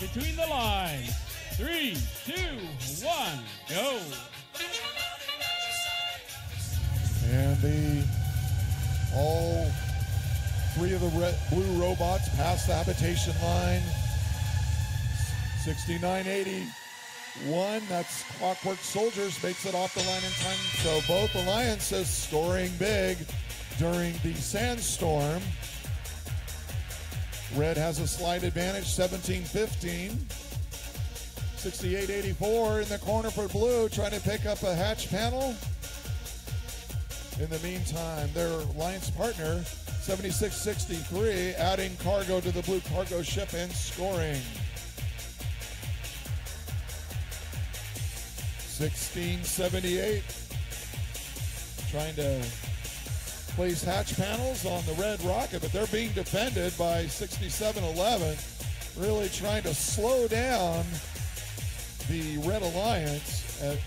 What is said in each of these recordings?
Between the lines. Three, two, one, go. And the all three of the red, blue robots pass the habitation line. 6981. That's Clockwork Soldiers makes it off the line in time. So both alliances scoring big during the sandstorm. Red has a slight advantage, 17-15. 68-84 in the corner for blue, trying to pick up a hatch panel. In the meantime, their alliance partner, 76-63, adding cargo to the blue cargo ship and scoring. 1678, trying to place hatch panels on the red rocket, but they're being defended by 6711, really trying to slow down the Red Alliance. At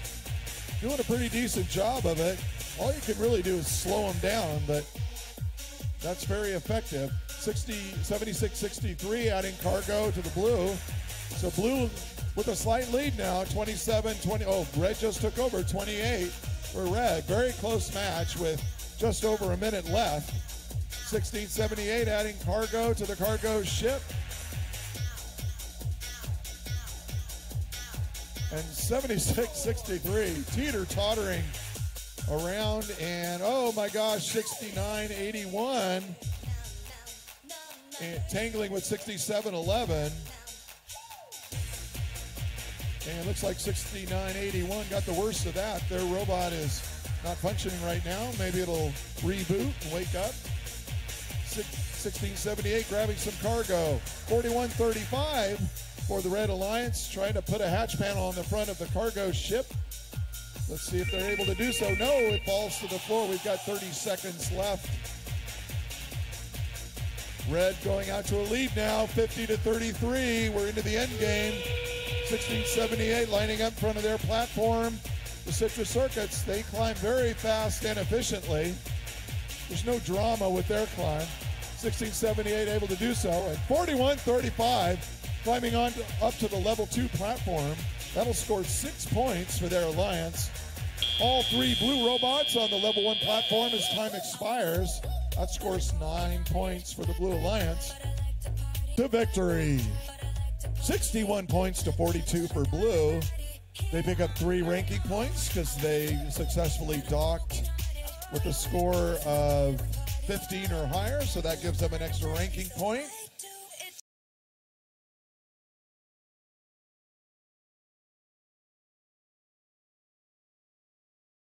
doing a pretty decent job of it. All you can really do is slow them down, but that's very effective. 60, 76 63, adding cargo to the blue. So blue with a slight lead now, 27 20. Oh, red just took over, 28 for red. Very close match with just over a minute left. 1678 adding cargo to the cargo ship. And 7663 teeter tottering around. And oh my gosh, 6981 and tangling with 6711. And it looks like 6981 got the worst of that. Their robot is not functioning right now. Maybe it'll reboot and wake up. 1678 grabbing some cargo. 4135 for the Red Alliance, trying to put a hatch panel on the front of the cargo ship. Let's see if they're able to do so. No, it falls to the floor. We've got 30 seconds left. Red going out to a lead now, 50 to 33. We're into the end game. 1678 lining up in front of their platform. The Citrus Circuits, they climb very fast and efficiently. There's no drama with their climb. 1678 able to do so. And 4135 climbing on to, up to the level two platform. That'll score six points for their alliance. All three blue robots on the level one platform as time expires. That scores nine points for the Blue Alliance. To victory. 61 points to 42 for blue. They pick up three ranking points because they successfully docked with a score of 15 or higher, so that gives them an extra ranking point.